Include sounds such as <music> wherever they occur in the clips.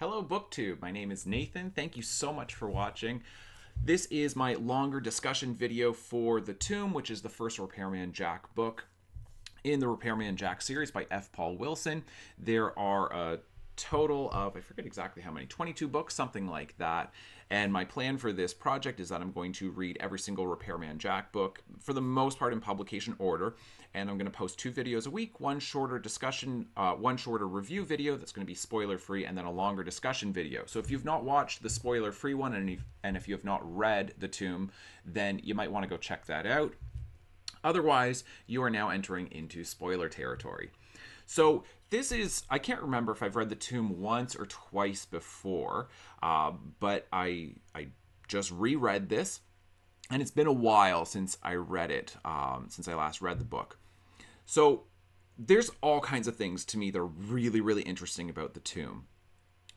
Hello, BookTube. My name is Nathan. Thank you so much for watching. This is my longer discussion video for The Tomb, which is the first Repairman Jack book in the Repairman Jack series by F. Paul Wilson. There are a total of, I forget exactly how many, 22 books, something like that. And my plan for this project is that I'm going to read every single Repairman Jack book, for the most part in publication order. And I'm going to post two videos a week one shorter discussion, uh, one shorter review video that's going to be spoiler free, and then a longer discussion video. So if you've not watched the spoiler free one, and if, and if you have not read The Tomb, then you might want to go check that out. Otherwise, you are now entering into spoiler territory. So this is I can't remember if I've read the Tomb once or twice before, uh, but I I just reread this, and it's been a while since I read it, um, since I last read the book. So there's all kinds of things to me that are really really interesting about the Tomb.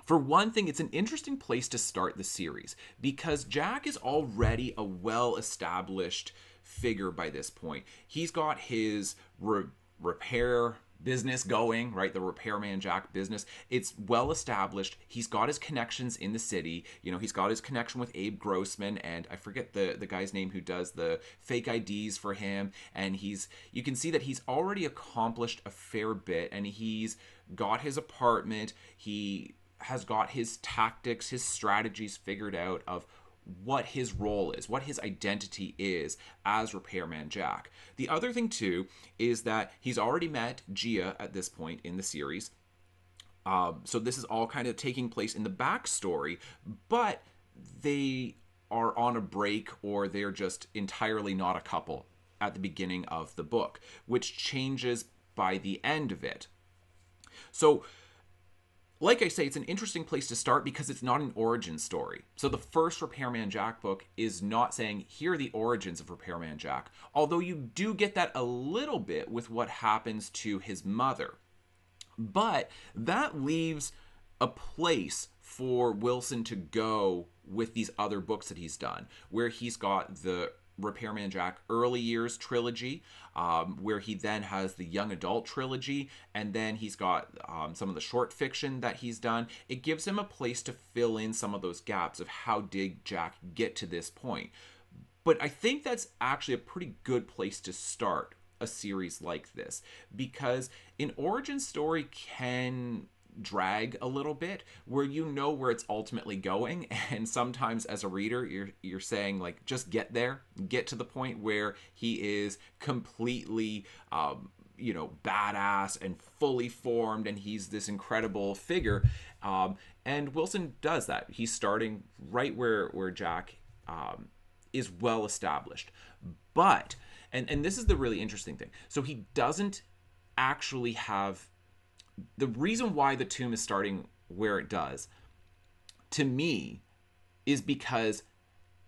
For one thing, it's an interesting place to start the series because Jack is already a well established figure by this point. He's got his re- repair business going, right? The repairman Jack business. It's well established. He's got his connections in the city. You know, he's got his connection with Abe Grossman and I forget the the guy's name who does the fake IDs for him and he's you can see that he's already accomplished a fair bit and he's got his apartment. He has got his tactics, his strategies figured out of what his role is, what his identity is as Repairman Jack. The other thing, too, is that he's already met Gia at this point in the series. Um, so this is all kind of taking place in the backstory, but they are on a break or they're just entirely not a couple at the beginning of the book, which changes by the end of it. So like I say, it's an interesting place to start because it's not an origin story. So the first Repairman Jack book is not saying, here are the origins of Repairman Jack, although you do get that a little bit with what happens to his mother. But that leaves a place for Wilson to go with these other books that he's done, where he's got the Repairman Jack early years trilogy, um, where he then has the young adult trilogy, and then he's got um, some of the short fiction that he's done. It gives him a place to fill in some of those gaps of how did Jack get to this point. But I think that's actually a pretty good place to start a series like this because an origin story can drag a little bit where you know where it's ultimately going. <laughs> And sometimes as a reader you're you're saying like just get there get to the point where he is completely um, you know badass and fully formed and he's this incredible figure. Um, and wilson does that. He's starting right where where jack um, is well established. But and and this is the really interesting thing. So he doesn't actually have the reason why the tomb is starting where it does to me is because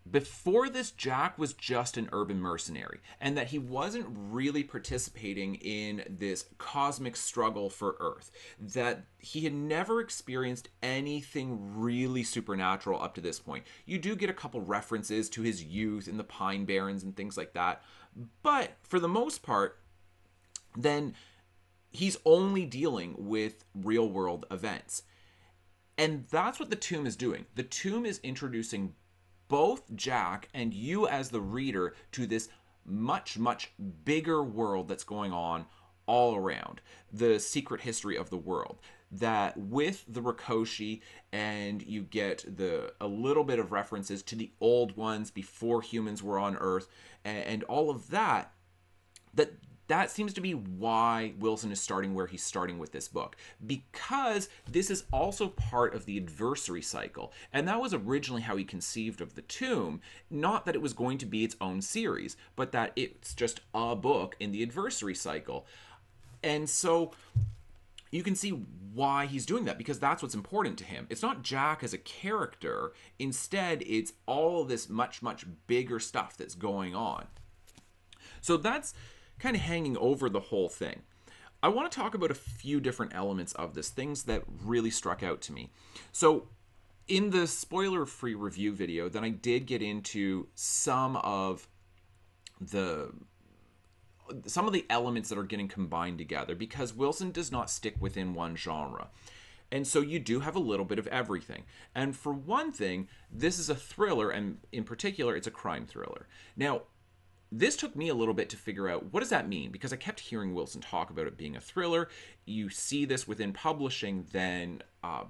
before this jack was just an urban mercenary and that he wasn't really participating in this cosmic struggle for earth that he had never experienced anything really supernatural up to this point. You do get a couple references to his youth in the pine barrens and things like that but for the most part then he's only dealing with real world events. And that's what the tomb is doing. The tomb is introducing both Jack and you as the reader to this much, much bigger world that's going on all around the secret history of the world that with the Rakoshi and you get the a little bit of references to the old ones before humans were on earth and, and all of that that that seems to be why Wilson is starting where he's starting with this book because this is also part of the adversary cycle and that was originally how he conceived of the tomb not that it was going to be its own series but that it's just a book in the adversary cycle and so you can see why he's doing that because that's what's important to him. It's not Jack as a character. Instead, it's all this much, much bigger stuff that's going on. So that's kind of hanging over the whole thing. I want to talk about a few different elements of this, things that really struck out to me. So, in the spoiler free review video, then I did get into some of the some of the elements that are getting combined together because Wilson does not stick within one genre. And so you do have a little bit of everything. And for one thing, this is a thriller, and in particular, it's a crime thriller. Now, this took me a little bit to figure out what does that mean because I kept hearing Wilson talk about it being a thriller. You see this within publishing, then uh,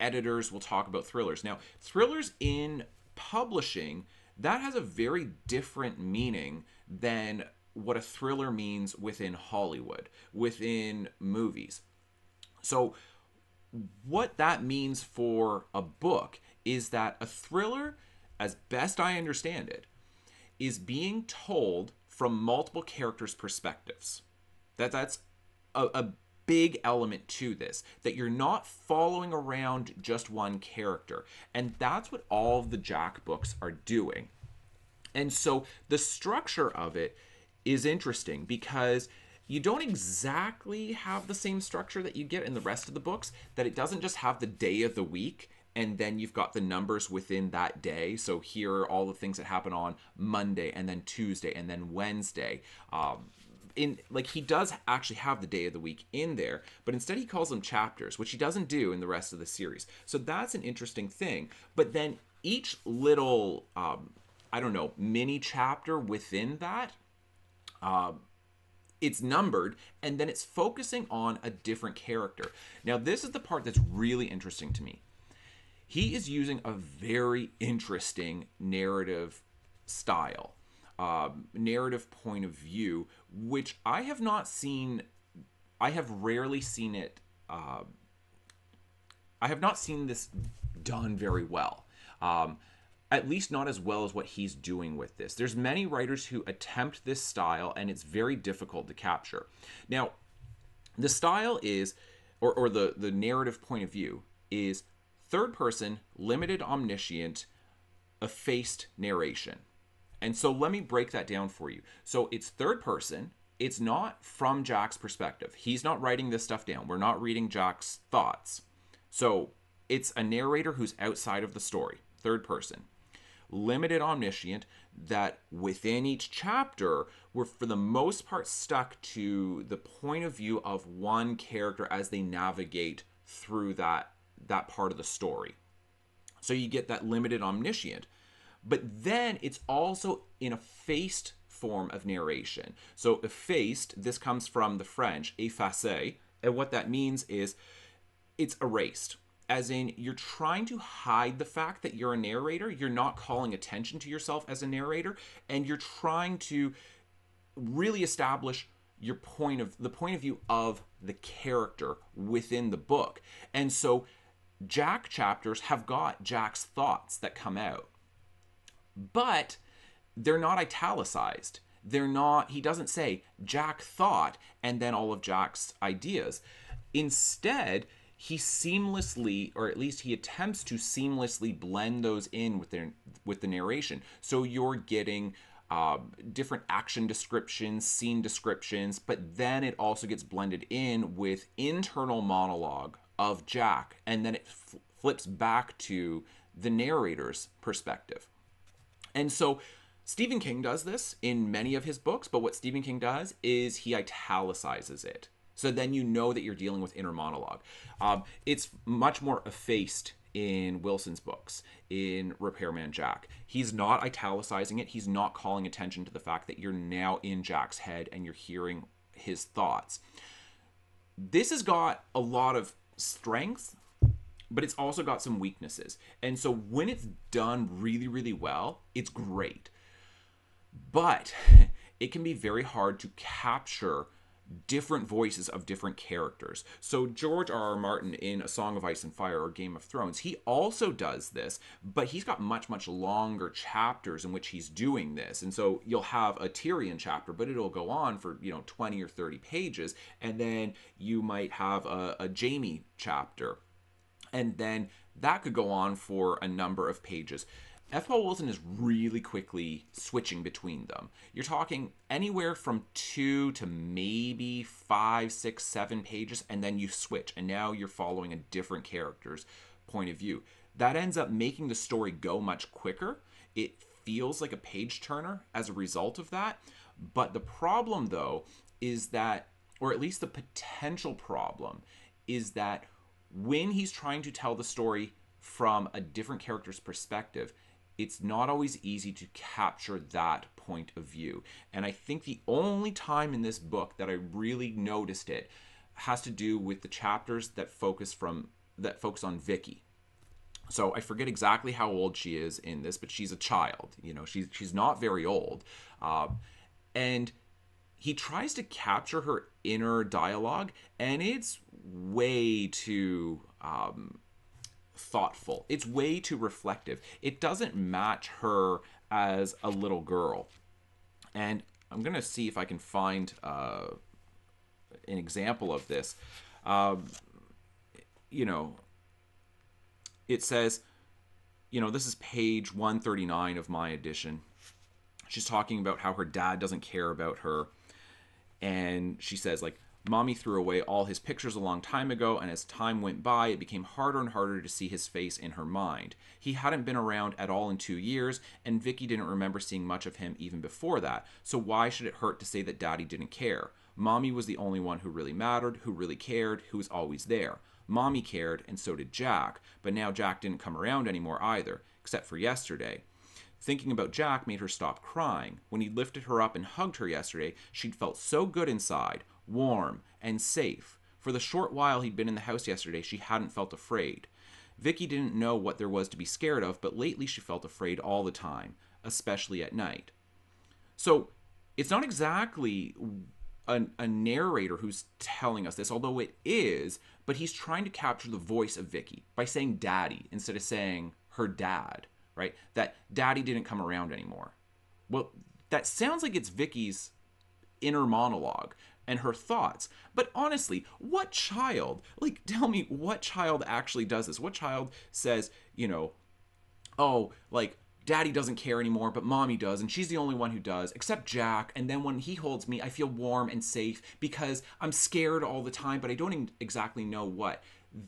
editors will talk about thrillers. Now, thrillers in publishing that has a very different meaning than what a thriller means within Hollywood, within movies. So, what that means for a book is that a thriller, as best I understand it, is being told from multiple characters' perspectives. That that's a, a big element to this that you're not following around just one character. And that's what all the Jack books are doing. And so the structure of it is interesting because you don't exactly have the same structure that you get in the rest of the books, that it doesn't just have the day of the week and then you've got the numbers within that day. So here are all the things that happen on Monday and then Tuesday and then Wednesday. Um, in like he does actually have the day of the week in there, but instead he calls them chapters, which he doesn't do in the rest of the series. So that's an interesting thing. But then each little um, I don't know mini chapter within that. Uh, it's numbered and then it's focusing on a different character. Now, this is the part that's really interesting to me he is using a very interesting narrative style, um, narrative point of view, which I have not seen. I have rarely seen it. Uh, I have not seen this done very well. Um, at least not as well as what he's doing with this. There's many writers who attempt this style, and it's very difficult to capture. Now, the style is, or, or the the narrative point of view is third person, limited omniscient, effaced narration. And so let me break that down for you. So it's third person. It's not from Jack's perspective. He's not writing this stuff down. We're not reading Jack's thoughts. So it's a narrator who's outside of the story, third person. Limited omniscient, that within each chapter, we're for the most part stuck to the point of view of one character as they navigate through that that part of the story. So you get that limited omniscient. But then it's also in effaced form of narration. So effaced, this comes from the French, effacer, and what that means is it's erased. As in, you're trying to hide the fact that you're a narrator. You're not calling attention to yourself as a narrator, and you're trying to really establish your point of the point of view of the character within the book. And so Jack chapters have got Jack's thoughts that come out, but they're not italicized. They're not, he doesn't say Jack thought and then all of Jack's ideas. Instead, he seamlessly, or at least he attempts to seamlessly blend those in with their with the narration. So you're getting uh, different action descriptions, scene descriptions, but then it also gets blended in with internal monologue of Jack, and then it flips back to the narrator's perspective. And so Stephen King does this in many of his books, but what Stephen King does is he italicizes it. So then you know that you're dealing with inner monologue. Um, it's much more effaced in Wilson's books, in Repairman Jack. He's not italicizing it, he's not calling attention to the fact that you're now in Jack's head and you're hearing his thoughts. This has got a lot of strengths, but it's also got some weaknesses. And so when it's done really, really well, it's great. But <laughs> it can be very hard to capture different voices of different characters. So George R. R. Martin in A Song of Ice and Fire or Game of Thrones, he also does this, but he's got much much longer chapters in which he's doing this. And so you'll have a Tyrion chapter, but it'll go on for, you know, 20 or 30 pages, and then you might have a, a Jaime chapter. And then that could go on for a number of pages. F. Paul Wilson is really quickly switching between them. You're talking anywhere from two to maybe five, six, seven pages, and then you switch, and now you're following a different character's point of view. That ends up making the story go much quicker. It feels like a page turner as a result of that. But the problem, though, is that, or at least the potential problem, is that when he's trying to tell the story from a different character's perspective, it's not always easy to capture that point of view. And I think the only time in this book that I really noticed it has to do with the chapters that focus from that focus on Vicky. So I forget exactly how old she is in this, but she's a child. You know, she's she's not very old, um, and he tries to capture her inner dialogue, and it's way too um, thoughtful. It's way too reflective. It doesn't match her as a little girl. And I'm going to see if I can find uh, an example of this. Um, you know, it says, you know, this is page 139 of my edition. She's talking about how her dad doesn't care about her. And she says, like, Mommy threw away all his pictures a long time ago, and as time went by, it became harder and harder to see his face in her mind. He hadn't been around at all in two years, and Vicky didn't remember seeing much of him even before that, so why should it hurt to say that Daddy didn't care? Mommy was the only one who really mattered, who really cared, who was always there. Mommy cared, and so did Jack, but now Jack didn't come around anymore either, except for yesterday. Thinking about Jack made her stop crying. When he lifted her up and hugged her yesterday, she'd felt so good inside, warm, and safe. For the short while he'd been in the house yesterday, she hadn't felt afraid. Vicky didn't know what there was to be scared of, but lately she felt afraid all the time, especially at night. So it's not exactly a, a, narrator who's telling us this, although it is, but he's trying to capture the voice of Vicky by saying daddy instead of saying her dad, right? That daddy didn't come around anymore. Well, that sounds like it's Vicky's inner monologue and her thoughts. But honestly, what child, like, <laughs> tell me what child actually does this? What child says, you know, oh, like, daddy doesn't care anymore, but mommy does, and she's the only one who does, except Jack. And then when he holds me, I feel warm and safe because I'm scared all the time, but I don't exactly know what.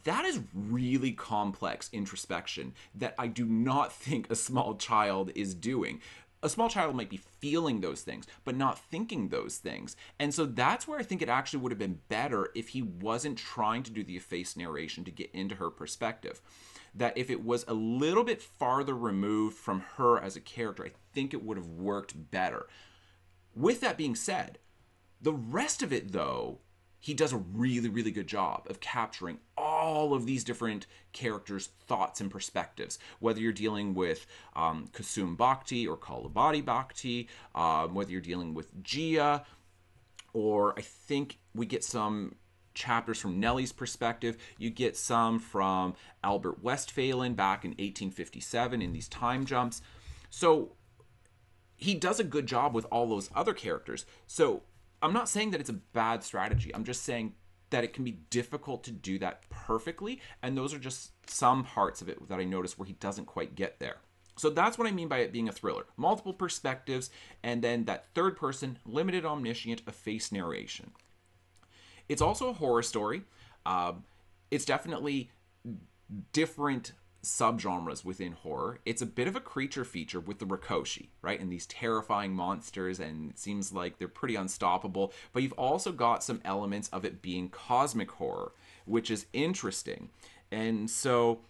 That is really complex introspection that I do not <laughs> think a small child is doing a small child might be feeling those things, but not thinking those things. And so that's where I think it actually would have been better if he wasn't trying to do the effaced narration to get into her perspective. That if it was a little bit farther removed from her as a character, I think it would have worked better. With that being said, the rest of it, though, he does a really, really good job of capturing all of these different characters' thoughts and perspectives. Whether you're dealing with um, Kusum Bakhti or Kolabati Bakhti, um, whether you're dealing with Gia, or I think we get some chapters from Nellie's perspective. You get some from Albert Westphalen back in 1857 in these time jumps. So he does a good job with all those other characters. So I'm not saying that it's a bad strategy. I'm just saying that it can be difficult to do that perfectly. And those are just some parts of it that I noticed where he doesn't quite get there. So that's what I mean by it being a thriller. Multiple perspectives, and then that third person, limited omniscient, effaced narration. It's also a horror story. Um, it's definitely different subgenres within horror. It's a bit of a creature feature with the Rakoshi, right? And these terrifying monsters, and it seems like they're pretty unstoppable. But you've also got some elements of it being cosmic horror, which is interesting. And so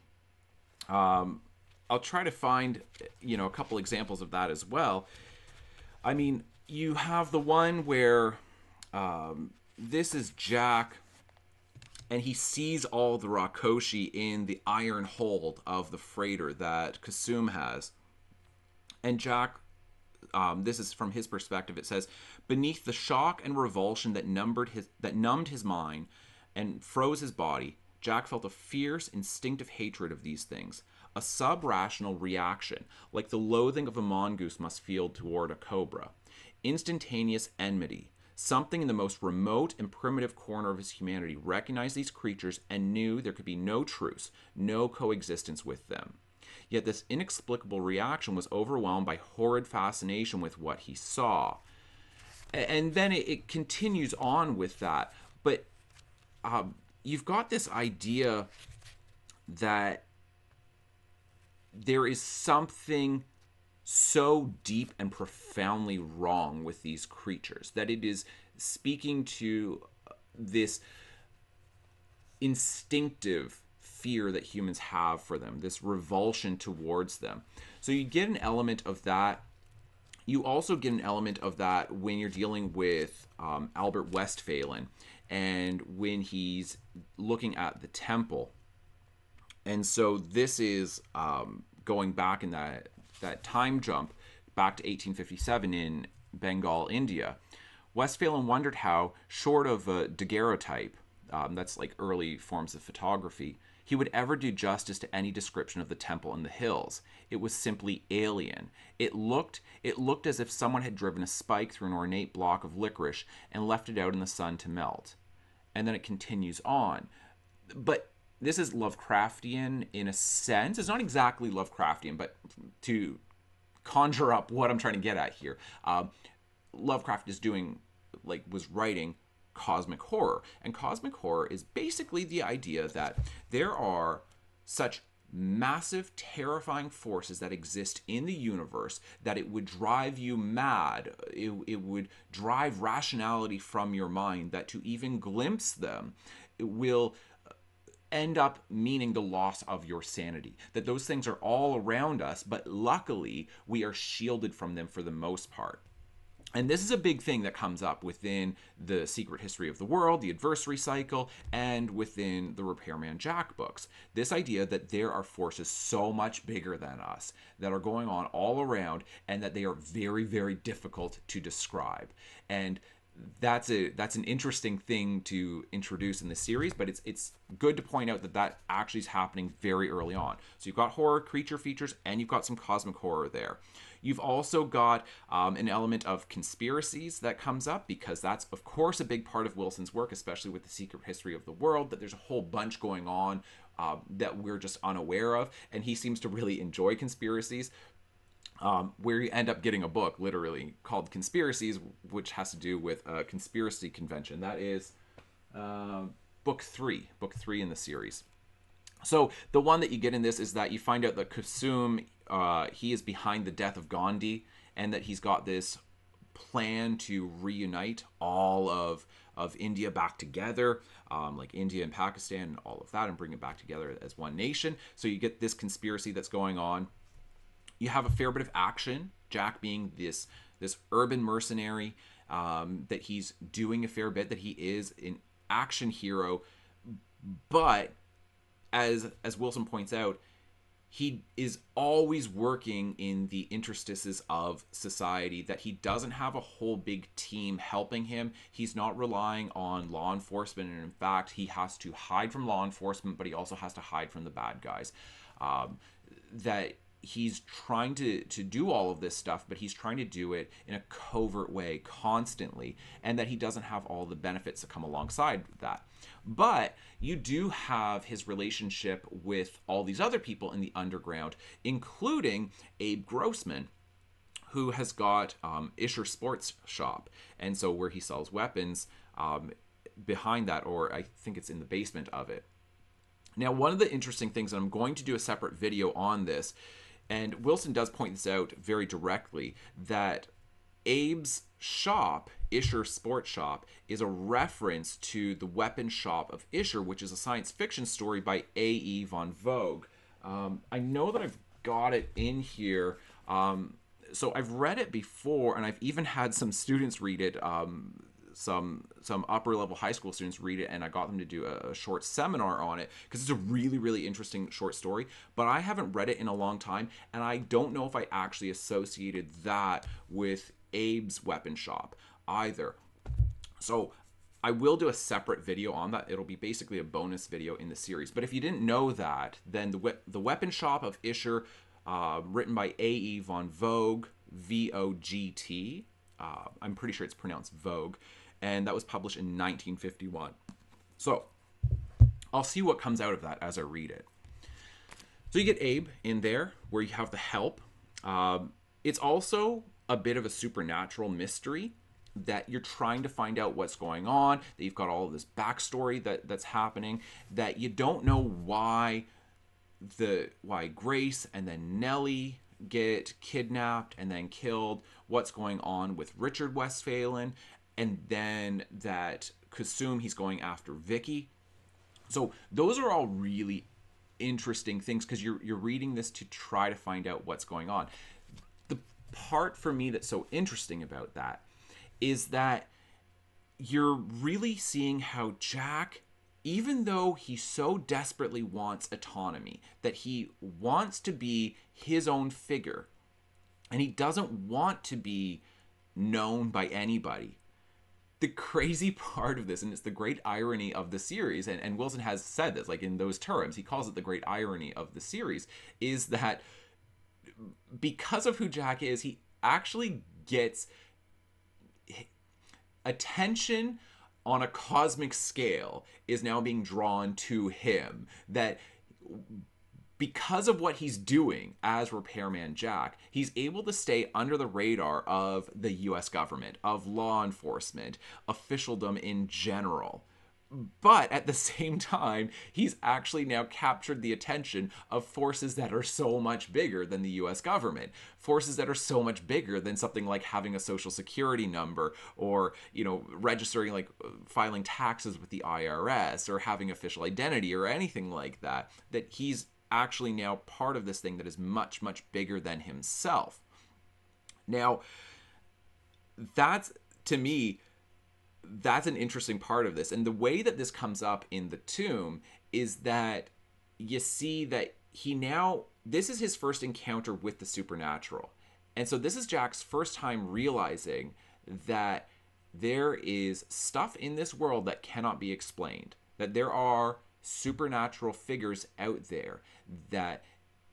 um, I'll try to find, you know, a couple examples of that as well. I mean, you have the one where um, this is Jack and he sees all the Rakoshi in the iron hold of the freighter that Kusum has. And Jack, um, this is from his perspective. It says, beneath the shock and revulsion that numbered his that numbed his mind and froze his body, Jack felt a fierce, instinctive hatred of these things, a sub-rational reaction, like the loathing of a mongoose must feel toward a cobra, instantaneous enmity Something in the most remote and primitive corner of his humanity recognized these creatures and knew there could be no truce, no coexistence with them. Yet this inexplicable reaction was overwhelmed by horrid fascination with what he saw. And then it, continues on with that. But um, you've got this idea that there is something so deep and profoundly wrong with these creatures that it is speaking to this instinctive fear that humans have for them, this revulsion towards them. So you get an element of that. You also get an element of that when you're dealing with um, Albert Westphalen and when he's looking at the temple. And so this is um, going back in that that time jump back to 1857 in Bengal, India. Westphalen wondered how, short of a daguerreotype, um, that's like early forms of photography, he would ever do justice to any description of the temple in the hills. It was simply alien. It looked it looked as if someone had driven a spike through an ornate block of licorice and left it out in the sun to melt. And then it continues on. But this is Lovecraftian in a sense. It's not exactly Lovecraftian, but to conjure up what I'm trying to get at here, uh, Lovecraft is doing, like, was writing cosmic horror. And cosmic horror is basically the idea that there are such massive, terrifying forces that exist in the universe that it would drive you mad. It, it would drive rationality from your mind, that to even glimpse them it will end up meaning the loss of your sanity. That those things are all around us, but luckily we are shielded from them for the most part. And this is a big thing that comes up within the Secret History of the World, the Adversary Cycle, and within the Repairman Jack books. This idea that there are forces so much bigger than us that are going on all around and that they are very, very difficult to describe. And that's a that's an interesting thing to introduce in the series but it's it's good to point out that that actually is happening very early on. So you've got horror creature features and you've got some cosmic horror there. You've also got um, an element of conspiracies that comes up because that's of course a big part of wilson's work especially with the secret history of the world that there's a whole bunch going on uh, that we're just unaware of. And he seems to really enjoy conspiracies um, where you end up getting a book literally called Conspiracies, which has to do with a conspiracy convention. That is uh, book three, book three in the series. So the one that you get in this is that you find out that Kusum, uh, he is behind the death of Gandhi, and that he's got this plan to reunite all of of India back together, um, like India and Pakistan, and all of that, and bring it back together as one nation. So you get this conspiracy that's going on you have a fair bit of action. Jack being this this urban mercenary um, that he's doing a fair bit. That he is an action hero, but as as Wilson points out, he is always working in the interstices of society that he doesn't have a whole big team helping him he's not relying on law enforcement and in fact he has to hide from law enforcement but he also has to hide from the bad guys um, that he's trying to to do all of this stuff but he's trying to do it in a covert way constantly and that he doesn't have all the benefits that come alongside that but you do have his relationship with all these other people in the underground including abe grossman who has got um, Isher Sports Shop, and so where he sells weapons um, behind that, or I think it's in the basement of it. Now, one of the interesting things, and I'm going to do a separate video on this, and Wilson does point this out very directly that Abe's shop, Isher Sports Shop, is a reference to the weapon shop of Isher, which is a science fiction story by A.E. von Vogue. Um, I know that I've got it in here. Um, so I've read it before, and I've even had some students read it. Um, some some upper level high school students read it and I got them to do a, a short seminar on it because it's a really really interesting short story but I haven't read it in a long time and I don't know if I actually associated that with Abe's weapon shop either so I will do a separate video on that. It'll be basically a bonus video in the series. But if you didn't know that, then the, we- the Weapon Shop of Isher, uh, written by A.E. von Vogt, V O G T. Uh, I'm pretty sure it's pronounced Vogue and that was published in 1951. So I'll see what comes out of that as I read it. So you get Abe in there, where you have the help. Um, it's also a bit of a supernatural mystery that you're trying to find out what's going on. That you've got all of this backstory that that's happening. That you don't know why the why Grace and then Nellie get kidnapped and then killed. What's going on with Richard Westphalen? And then that Kusum he's going after Vicky. So those are all really interesting things because you're you're reading this to try to find out what's going on. The part for me that's so interesting about that is that you're really seeing how Jack even though he so desperately wants autonomy that he wants to be his own figure and he doesn't want to be known by anybody the crazy <laughs> part of this, and it's the great irony of the series, and, and Wilson has said this, like in those terms, he calls it the great irony of the series, is that because of who Jack is, he actually gets attention on a cosmic scale is now being drawn to him. That because of what he's doing as Repairman Jack, he's able to stay under the radar of the US government, of law enforcement, officialdom in general. But at the <laughs> same time, he's actually now captured the attention of forces that are so much bigger than the US government. Forces that are so much bigger than something like having a social security number or, you know, registering, like uh, filing taxes with the IRS or having official identity or anything like that. That he's actually now part of this thing that is much, much bigger than himself. Now, that's to me, that's an interesting part of this. And the way that this comes up in the tomb is that you see that he now, this is his first encounter with the supernatural. And so this is Jack's first time realizing that there is stuff in this world that cannot be explained, that there are supernatural figures out there that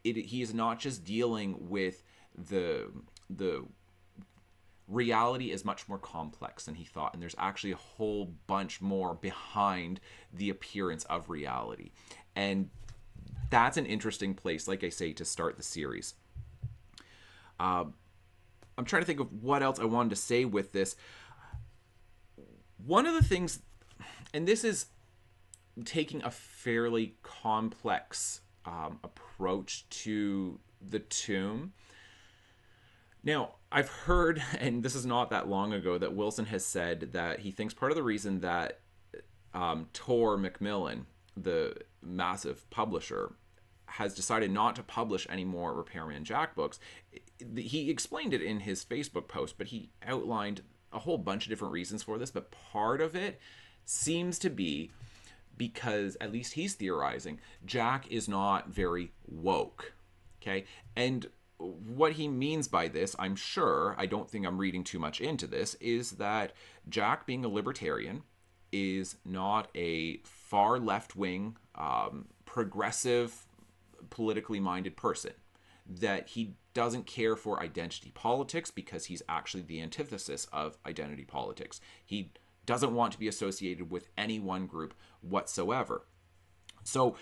it, he is not just dealing with the the reality is much more complex than he thought and there's actually a whole bunch more behind the appearance of reality. And that's an interesting place like i say to start the series. Uh, i'm trying to think of what else i wanted to say with this. One of the things and this is taking a fairly complex um, approach to the tomb. Now, I've heard, <laughs> and this is not that long ago, that Wilson has said that he thinks part of the reason that um, Tor Macmillan, the massive publisher, has decided not to publish any more Repairman Jack books. He explained it in his Facebook post, but he outlined a whole bunch of different reasons for this. But part of it seems to be because at least he's theorizing Jack is not very woke. Okay. And what he means by this, I'm sure, I don't think I'm reading too much into this, is that Jack, being a libertarian, is not a far left wing, um, progressive, politically minded person. That he doesn't care for identity politics because he's actually the antithesis of identity politics. He doesn't want to be associated with any one group whatsoever. So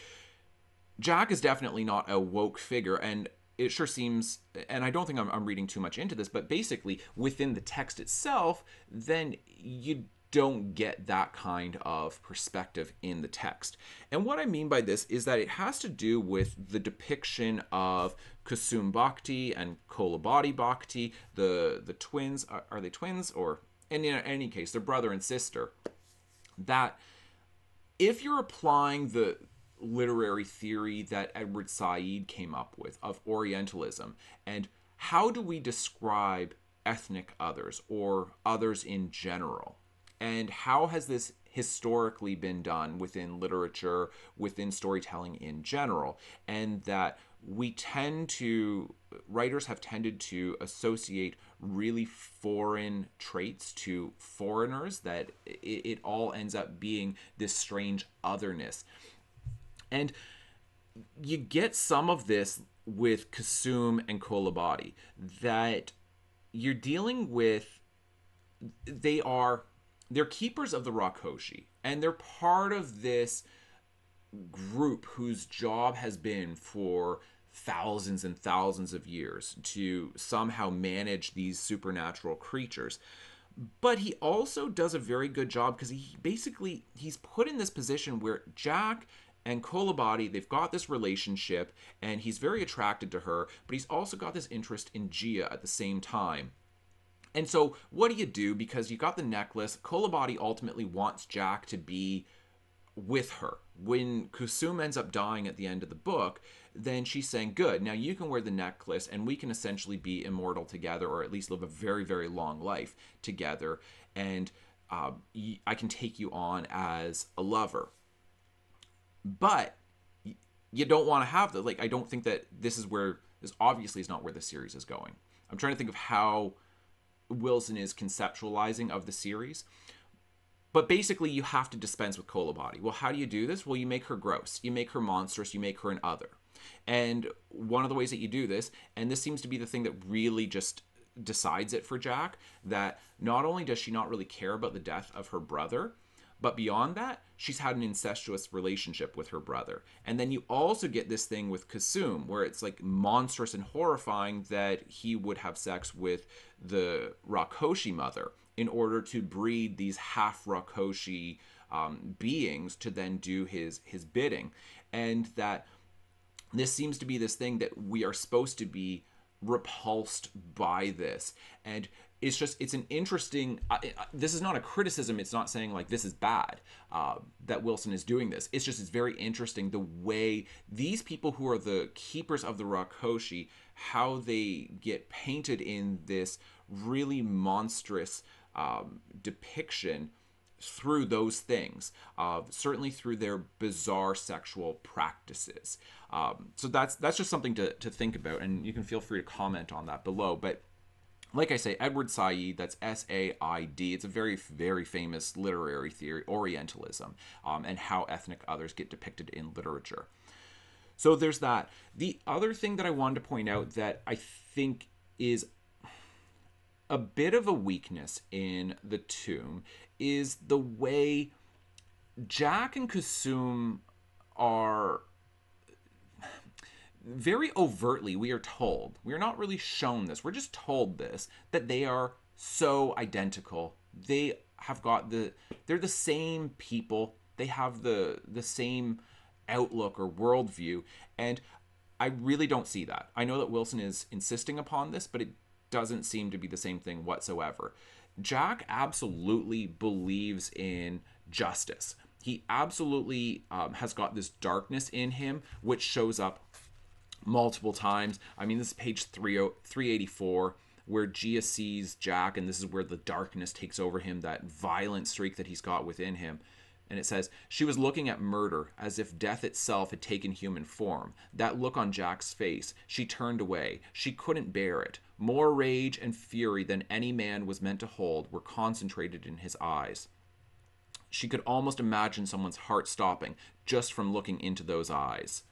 Jack is definitely not a woke figure, and it sure seems, and I don't think I'm, I'm, reading too much into this, but basically within the text itself, then you don't get that kind of perspective in the text. And what I mean by this is that it has to do with the depiction of Kusum Bakhti and Kolabati Bakhti, the the twins. Are, are they twins or and in any case, their brother and sister, that if you're applying the literary theory that Edward Said came up with of Orientalism and how do we describe ethnic others or others in general? And how has this historically been done within literature, within storytelling in general? And that we tend to, writers have tended to associate really foreign traits to foreigners that it, it all ends up being this strange otherness. And you get some of this with Kusum and Kolabati that you're dealing with they are they're keepers of the Rakoshi and they're part of this group whose job has been for thousands and thousands of years to somehow manage these supernatural creatures but he also does a very good job because he basically he's put in this position where Jack and Kolabati, they've got this relationship and he's very attracted to her, but he's also got this interest in Gia at the same time. And so, what do you do? Because you got the necklace, Kolabati ultimately wants Jack to be with her when Kusum ends up dying at the end of the book, then she's saying, Good, now you can wear the necklace and we can essentially be immortal together or at least live a very, very long life together. And uh, I can take you on as a lover. But you don't want to have that. Like, I don't think that this is where, this obviously is not where the series is going. I'm trying to think of how Wilson is conceptualizing of the series. But basically, you have to dispense with Kolabati. Well, how do you do this? Well, you make her gross, you make her monstrous, you make her an other. And one of the ways that you do this, and this seems to be the thing that really just decides it for Jack, that not only does she not really care about the death of her brother, but beyond that, she's had an incestuous relationship with her brother. And then you also get this thing with Kusum, where it's like monstrous and horrifying that he would have sex with the Rakoshi mother in order to breed these half Rakoshi um, beings to then do his his bidding, and that this seems to be this thing that we are supposed to be repulsed by this. And it's just it's an interesting uh, this is not a criticism. It's not saying like this is bad uh, that wilson is doing this. It's just it's very interesting the way these people who are the keepers of the rakoshi how they get painted in this really monstrous um, depiction through those things, uh, certainly through their bizarre sexual practices. Um, so that's that's just something to, to think about, and you can feel free to comment on that below. But like I say, Edward Said, that's S A I D. It's a very, very famous literary theory, Orientalism, um, and how ethnic others get depicted in literature. So there's that. The other thing that I wanted to point out that I think is a bit of a weakness in the tomb is the way Jack and Kusum are very overtly we are told we are not really shown this we're just told this that they are so identical. They have got the they're the same people. They have the the same outlook or worldview. And i really don't see that. I know that wilson is insisting upon this but it doesn't seem to be the same thing whatsoever. Jack absolutely believes in justice. He absolutely um, has got this darkness in him, which shows up multiple times. I mean, this is page 384 where Gia sees Jack, and this is where the darkness takes over him, that violent streak that he's got within him. And it says, She was looking at murder as if death itself had taken human form. That look on Jack's face, she turned away. She couldn't bear it. More rage and fury than any man was meant to hold were concentrated in his eyes. She could almost imagine someone's heart stopping just from looking into those eyes.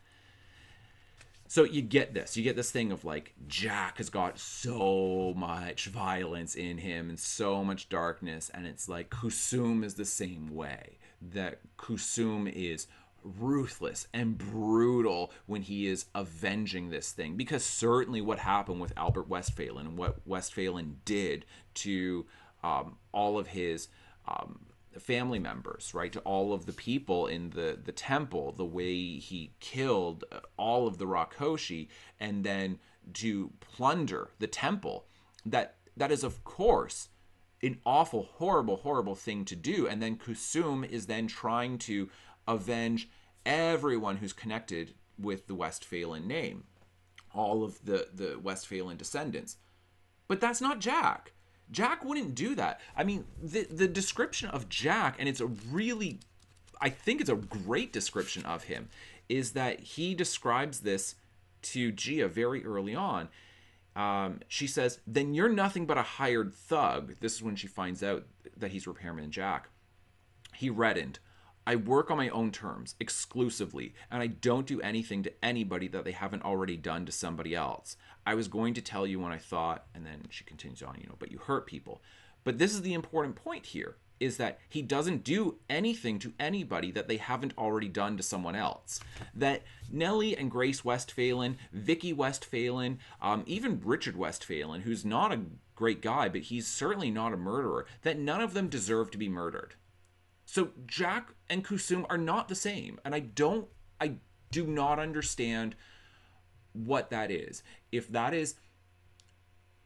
So you get this. You get this thing of like Jack has got so much violence in him and so much darkness, and it's like Kusum is the same way that Kusum is ruthless and brutal when he is avenging this thing. Because certainly what happened with Albert Westphalen and what Westphalen did to um, all of his um, family members right to all of the people in the the temple the way he killed all of the Rakoshi and then to plunder the temple that that is of course an awful, horrible, horrible thing to do. And then Kusum is then trying to avenge everyone who's connected with the Westphalen name, all of the, the Westphalen descendants. But that's not Jack. Jack wouldn't do that. I mean, the, the description of Jack, and it's a really, I think it's a great description of him, is that he describes this to Gia very early on um, she says, Then you're nothing but a hired thug. This is when she finds out that he's Repairman Jack. He reddened. I work on my own terms, exclusively, and I don't do anything to anybody that they haven't already done to somebody else. I was going to tell you when I thought, and then she continues on, you know, but you hurt people. But this is the important point here is that he doesn't do anything to anybody that they haven't already done to someone else. That Nellie and Grace Westphalen, Vicky Westphalen, um, even Richard Westphalen, who's not a great guy, but he's certainly not a murderer, that none of them deserve to be murdered. So Jack and Kusum are not the same, and I don't, I do not understand what that is. If that is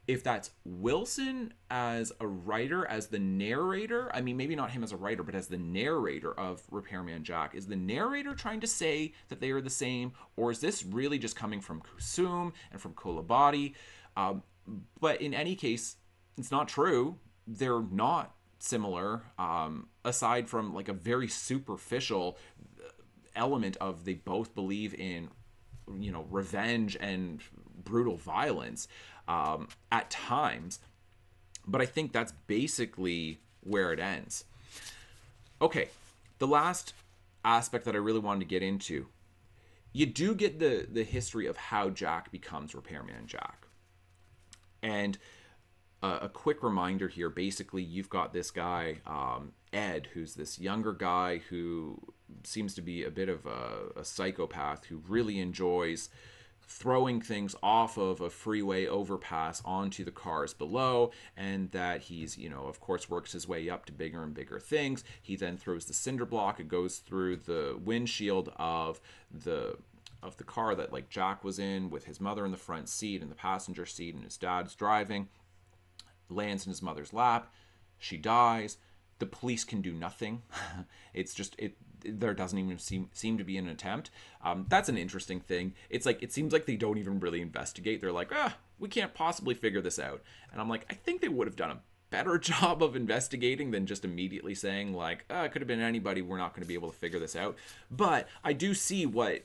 if that's Wilson as a writer, as the narrator, I mean, maybe not him as a writer, but as the narrator of Repairman Jack, is the narrator trying to say that they are the same, or is this really just coming from Kusum and from Kolabati? Um, but in any case, it's not true. They're not similar, um, aside from like a very superficial element of they both believe in, you know, revenge and brutal violence um, at times. But I think that's basically where it ends. Okay, the last aspect that I really wanted to get into, you do get the the history of how Jack becomes Repairman Jack, and uh, a quick reminder here. Basically, you've got this guy um, Ed, who's this younger guy who seems to be a bit of a, a psychopath who really enjoys throwing things off of a freeway overpass onto the cars below and that he's you know of course works his way up to bigger and bigger things. He then throws the cinder block. It goes through the windshield of the of the car that like jack was in with his mother in the front seat and the passenger seat and his dad's driving. Lands in his mother's lap. She dies. The police can do nothing. <laughs> It's just it there doesn't even seem seem to be an attempt. Um, that's an interesting thing. It's like it seems like they don't even really investigate. They're like, ah, we can't possibly figure this out. And I'm like, I think they would have done a better <laughs> job of investigating than just immediately saying like, ah, it could have been anybody. We're not going to be able to figure this out. But I do see what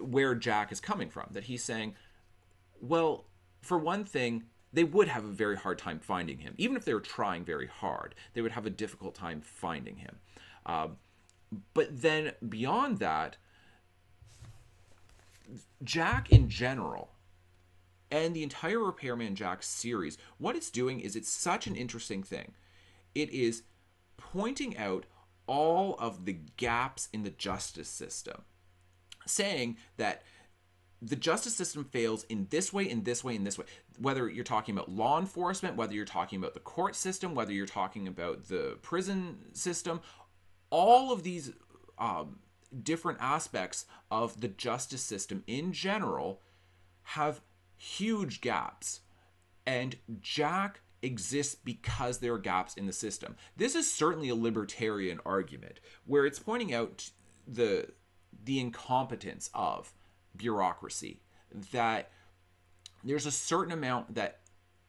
where Jack is coming from. That he's saying, well, for one thing, they would have a very hard time finding him. Even if they were trying very hard, they would have a difficult time finding him. Um, but then beyond that, Jack in general and the entire Repairman Jack series, what it's doing is it's such an interesting thing. It is pointing out all of the gaps in the justice system, saying that the justice system fails in this way, in this way, in this way. Whether you're talking about law enforcement, whether you're talking about the court system, whether you're talking about the prison system, all of these um, different aspects of the justice system in general have huge gaps. And Jack exists because there are gaps in the system. This is certainly a libertarian argument where it's pointing out the the incompetence of bureaucracy that there's a certain amount that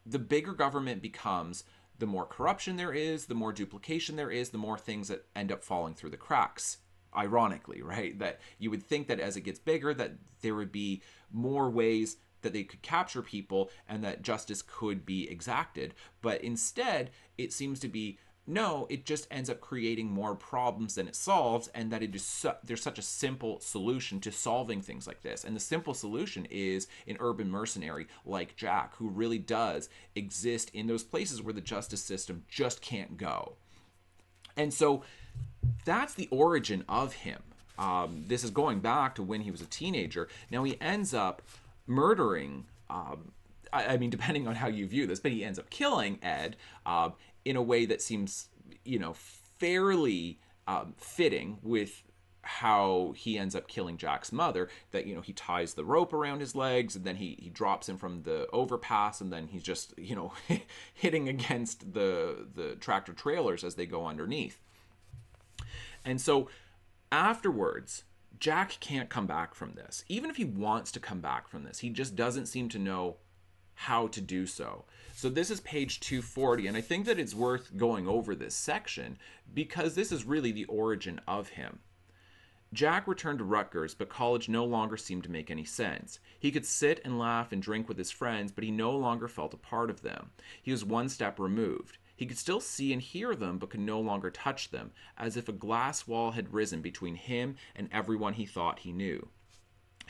the bigger government becomes the more corruption there is, the more duplication there is, the more things that end up falling through the cracks. Ironically, right? That you would think that as it gets bigger, that there would be more ways that they could capture people and that justice could be exacted. But instead, it seems to be no, it just ends up creating more problems than it solves, and that it is su- there's such a simple solution to solving things like this. And the simple solution is an urban mercenary like Jack, who really does exist in those places where the justice system just can't go. And so that's the origin of him. Um, this is going back to when he was a teenager. Now he ends up murdering. Um, I, mean, <laughs> depending on how you view this, but he ends up killing Ed. Uh, in a way that seems, you know, fairly um, fitting with how he ends up killing Jack's mother. That you know he ties the rope around his legs and then he he drops him from the overpass and then he's just you know <laughs> hitting against the the tractor trailers as they go underneath. And so afterwards, Jack can't come back from this. Even if he wants to come back from this, he just doesn't seem to know how to do so. So this is page 240, and I think that it's worth going over this section because this is really the origin of him. Jack returned to Rutgers, but college no longer seemed to make any sense. He could sit and laugh and drink with his friends, but he no longer felt a part of them. He was one step removed. He could still see and hear them, but could no longer touch them, as if a glass wall had risen between him and everyone he thought he knew.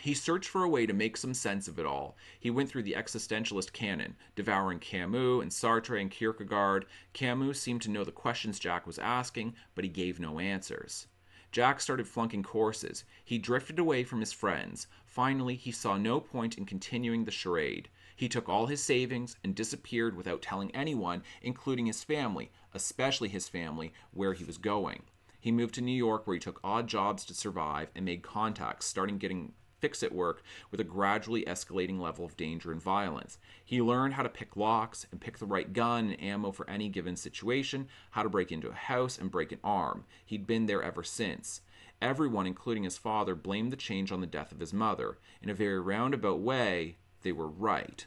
He searched for a way to make some sense of it all. He went through the existentialist canon, devouring Camus and Sartre and Kierkegaard. Camus seemed to know the questions Jack was asking, but he gave no answers. Jack started flunking courses. He drifted away from his friends. Finally, he saw no point in continuing the charade. He took all his savings and disappeared without telling anyone, including his family, especially his family, where he was going. He moved to New York, where he took odd jobs to survive and made contacts, starting getting fix it work with a gradually escalating level of danger and violence. He learned how to pick locks and pick the right gun and ammo for any given situation, how to break into a house and break an arm. He'd been there ever since. Everyone, including his father, blamed the change on the death of his mother. In a very roundabout way, they were right.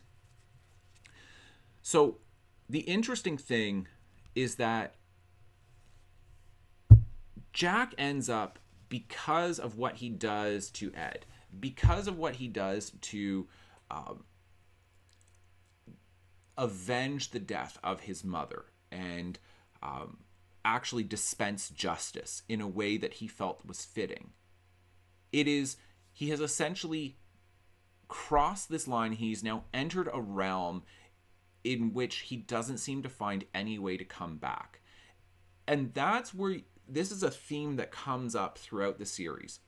So, the interesting thing is that Jack ends up because of what he does to Ed, because of what he does to um, avenge the death of his mother and um, actually dispense justice in a way that he felt was fitting. It is, he has essentially crossed this line. He's now entered a realm in which he doesn't seem to find any way to come back. And that's where this is a theme that comes up throughout the series.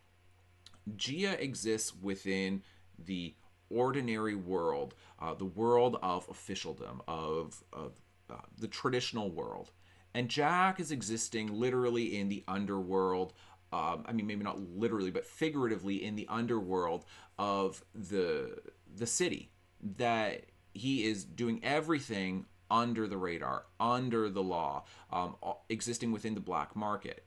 Gia exists within the ordinary world, uh, the world of officialdom, of, of uh, the traditional world. And Jack is existing literally in the underworld. Um, I mean, maybe not literally, but figuratively in the underworld of the the city. That he is doing everything under the radar, under the law, um, existing within the black market.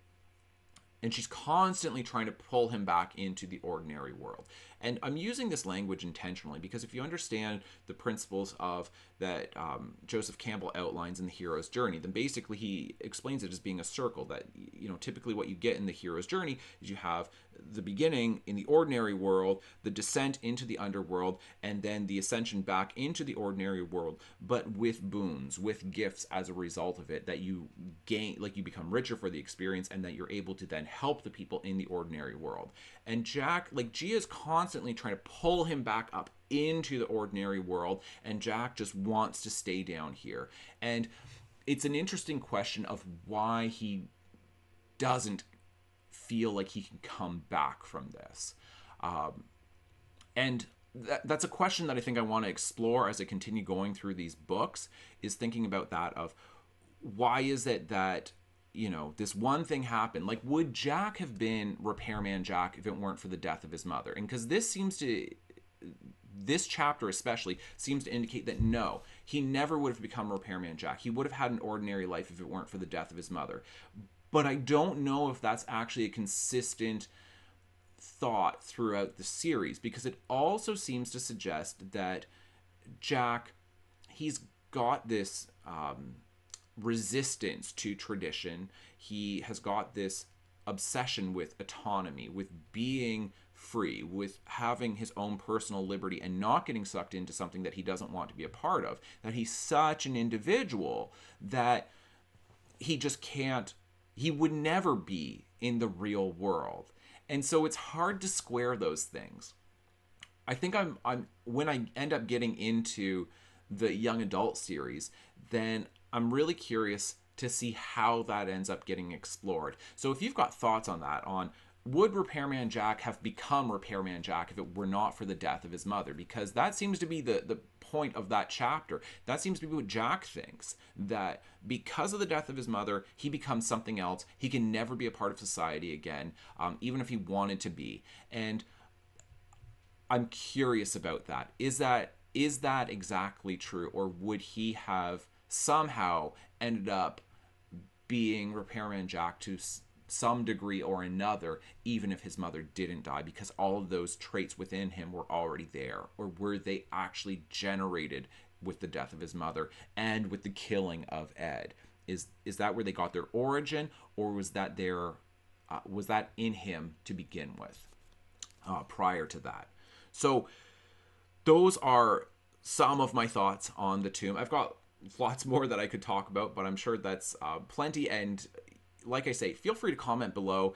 And she's constantly trying to pull him back into the ordinary world. And I'm using this language intentionally because if you understand the principles of that um, Joseph Campbell outlines in the hero's journey, then basically he explains it as being a circle. That you know, typically what you get in the hero's journey is you have the beginning in the ordinary world, the descent into the underworld, and then the ascension back into the ordinary world, but with boons, with gifts as a result of it that you gain, like you become richer for the experience, and that you're able to then help the people in the ordinary world. And Jack, like Gia is constantly trying to pull him back up into the ordinary world, and Jack just wants to stay down here. And it's an interesting question of why he doesn't feel like he can come back from this. Um, and that, that's a question that I think I want to explore as I continue going through these books is thinking about that of why is it that you know this one thing happened like would jack have been repairman jack if it weren't for the death of his mother? And because this seems to this chapter especially seems to indicate that no he never would have become repairman jack. He would have had an ordinary life if it weren't for the death of his mother. But i don't know if that's actually a consistent thought throughout the series because it also seems to suggest that jack he's got this um, resistance to tradition. He has got this obsession with autonomy, with being free, with having his own personal liberty and not getting sucked into something that he doesn't want to be a part of. That he's such an individual that he just can't, he would never be in the real world. And so it's hard to square those things. I think I'm I'm when I end up getting into the young adult series, then I'm really curious to see how that ends up getting explored. So if you've got thoughts on that, on would Repairman Jack have become Repairman Jack if it were not for the death of his mother? Because that seems to be the, the point of that chapter. That seems to be what Jack thinks that because of the death of his mother, he becomes something else. He can never be a part of society again, um, even if he wanted to be. And I'm curious about that. Is that is that exactly true, or would he have somehow ended up being Repairman Jack to some degree or another, even if his mother didn't die, because all of those traits within him were already there, or were they actually generated with the death of his mother and with the killing of Ed? Is is that where they got their origin, or was that their uh, was that in him to begin with, uh, prior to that? So those are some of my thoughts on the tomb. I've got lots more that I could talk about, but I'm sure that's uh, plenty. And like I say, feel free to comment below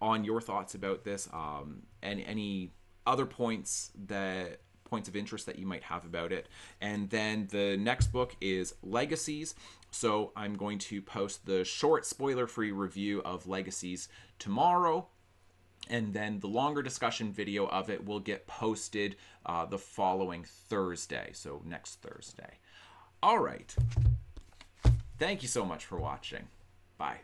on your thoughts about this um, and any other points that points of interest that you might have about it. And then the next book is Legacies. So I'm going to post the short spoiler-free review of Legacies tomorrow. And then the longer discussion video of it will get posted uh, the following Thursday. So next Thursday. All right. Thank you so much for watching. Bye.